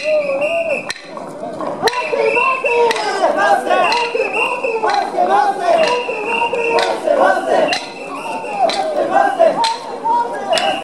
Oh,